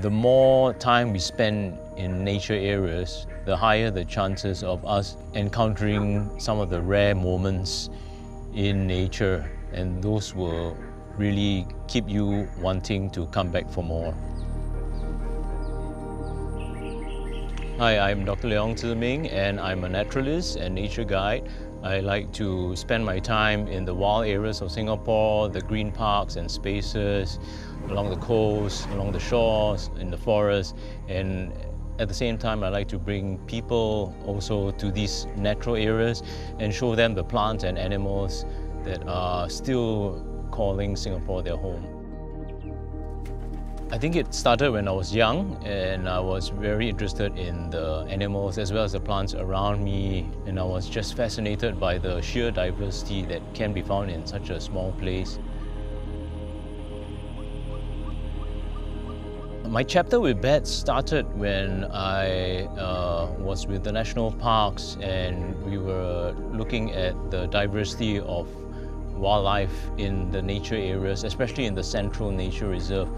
the more time we spend in nature areas, the higher the chances of us encountering some of the rare moments in nature, and those will really keep you wanting to come back for more. Hi, I'm Dr. Leong Ming, and I'm a naturalist and nature guide. I like to spend my time in the wild areas of Singapore, the green parks and spaces, along the coast, along the shores, in the forest, and at the same time, I like to bring people also to these natural areas and show them the plants and animals that are still calling Singapore their home. I think it started when I was young and I was very interested in the animals as well as the plants around me and I was just fascinated by the sheer diversity that can be found in such a small place. My chapter with bats started when I uh, was with the national parks and we were looking at the diversity of wildlife in the nature areas, especially in the central nature reserve.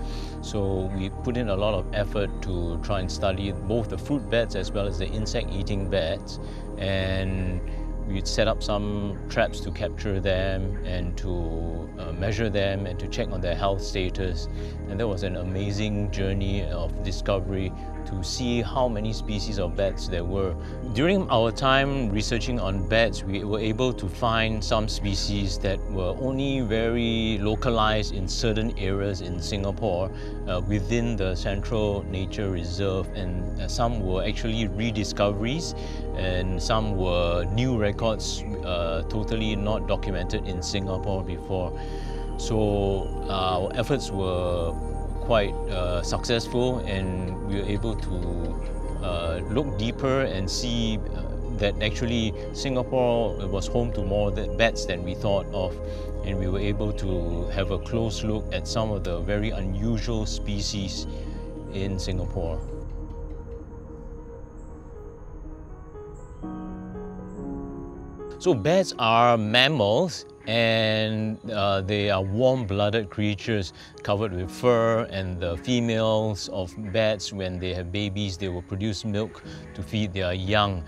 So we put in a lot of effort to try and study both the fruit bats as well as the insect-eating bats. And we set up some traps to capture them and to uh, measure them and to check on their health status. And that was an amazing journey of discovery to see how many species of bats there were. During our time researching on bats, we were able to find some species that were only very localized in certain areas in Singapore uh, within the Central Nature Reserve and uh, some were actually rediscoveries and some were new records uh, totally not documented in Singapore before. So our efforts were quite uh, successful and we were able to uh, look deeper and see uh, that actually Singapore was home to more bats than we thought of and we were able to have a close look at some of the very unusual species in Singapore. So bats are mammals and uh, they are warm-blooded creatures covered with fur and the females of bats when they have babies they will produce milk to feed their young.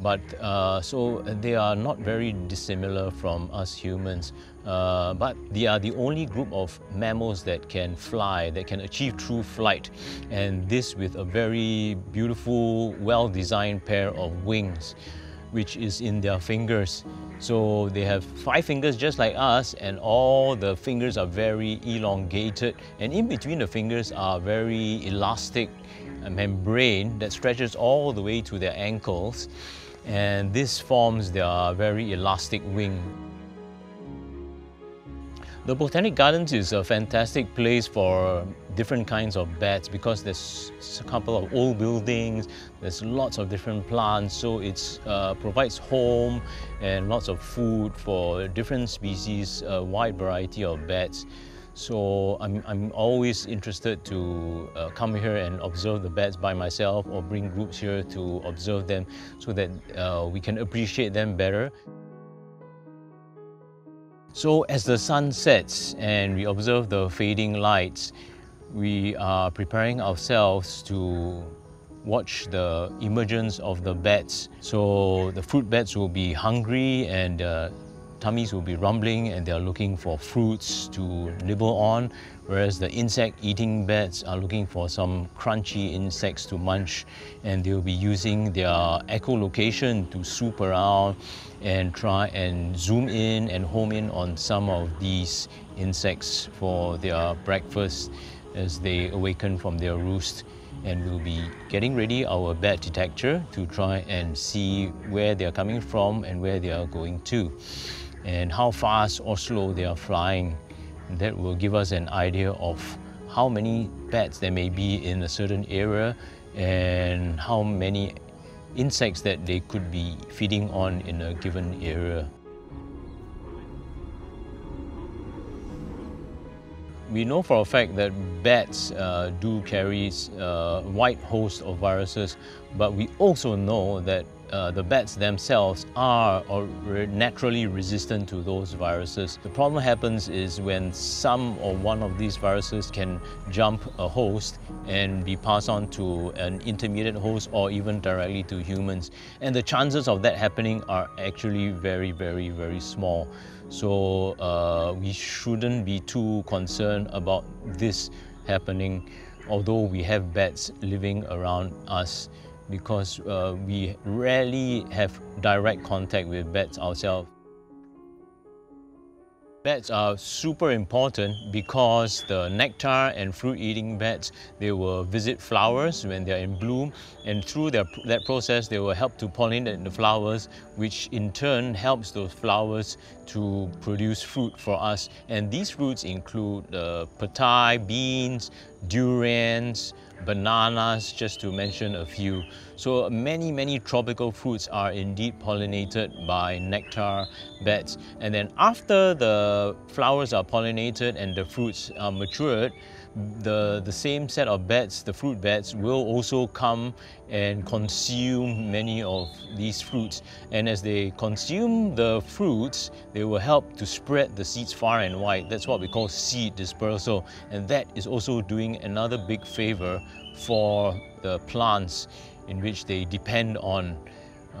But uh, so they are not very dissimilar from us humans. Uh, but they are the only group of mammals that can fly that can achieve true flight. And this with a very beautiful well-designed pair of wings which is in their fingers. So they have five fingers just like us and all the fingers are very elongated and in between the fingers are very elastic uh, membrane that stretches all the way to their ankles and this forms their very elastic wing. The Botanic Gardens is a fantastic place for different kinds of bats because there's a couple of old buildings, there's lots of different plants, so it uh, provides home and lots of food for different species, a wide variety of bats. So I'm, I'm always interested to uh, come here and observe the bats by myself or bring groups here to observe them so that uh, we can appreciate them better. So as the sun sets and we observe the fading lights, we are preparing ourselves to watch the emergence of the bats. So the fruit bats will be hungry and uh, tummies will be rumbling and they're looking for fruits to nibble on, whereas the insect-eating bats are looking for some crunchy insects to munch and they'll be using their echolocation to swoop around and try and zoom in and home in on some of these insects for their breakfast as they awaken from their roost and we'll be getting ready our bat detector to try and see where they're coming from and where they are going to and how fast or slow they are flying. That will give us an idea of how many bats there may be in a certain area and how many insects that they could be feeding on in a given area. We know for a fact that bats uh, do carry a uh, wide host of viruses, but we also know that uh, the bats themselves are naturally resistant to those viruses. The problem happens is when some or one of these viruses can jump a host and be passed on to an intermediate host or even directly to humans. And the chances of that happening are actually very, very, very small. So uh, we shouldn't be too concerned about this happening, although we have bats living around us because uh, we rarely have direct contact with bats ourselves. Bats are super important because the nectar and fruit-eating bats, they will visit flowers when they're in bloom and through their, that process they will help to pollinate the flowers which in turn helps those flowers to produce fruit for us. And these fruits include uh, petai, beans, durians, bananas, just to mention a few. So many, many tropical fruits are indeed pollinated by nectar bats. And then after the flowers are pollinated and the fruits are matured, the, the same set of bats, the fruit bats, will also come and consume many of these fruits. And as they consume the fruits, they will help to spread the seeds far and wide. That's what we call seed dispersal. And that is also doing another big favor for the plants in which they depend on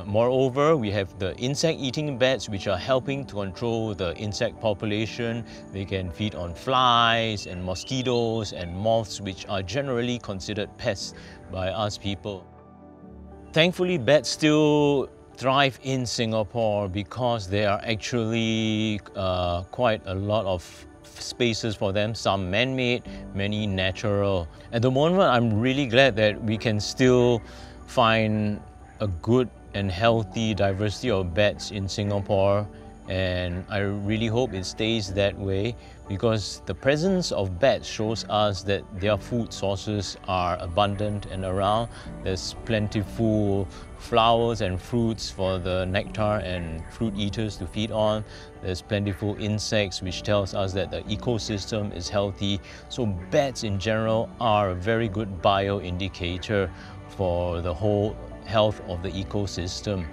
moreover, we have the insect-eating bats which are helping to control the insect population. They can feed on flies and mosquitoes and moths which are generally considered pests by us people. Thankfully, bats still thrive in Singapore because there are actually uh, quite a lot of spaces for them, some man-made, many natural. At the moment, I'm really glad that we can still find a good and healthy diversity of bats in Singapore and I really hope it stays that way because the presence of bats shows us that their food sources are abundant and around. There's plentiful flowers and fruits for the nectar and fruit eaters to feed on. There's plentiful insects which tells us that the ecosystem is healthy. So bats in general are a very good bio indicator for the whole health of the ecosystem.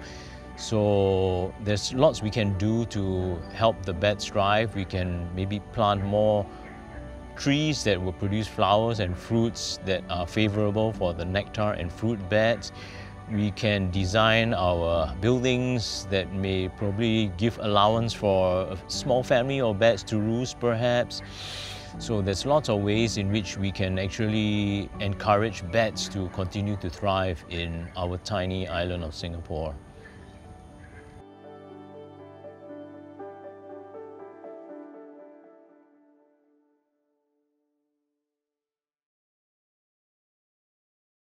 So there's lots we can do to help the bats thrive. We can maybe plant more trees that will produce flowers and fruits that are favorable for the nectar and fruit bats. We can design our buildings that may probably give allowance for a small family or bats to roost perhaps. So there's lots of ways in which we can actually encourage bats to continue to thrive in our tiny island of Singapore.